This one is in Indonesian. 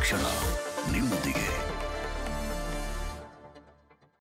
ತಕ್ಷಣ ನಿಮ್ಮೊಂದಿಗೆ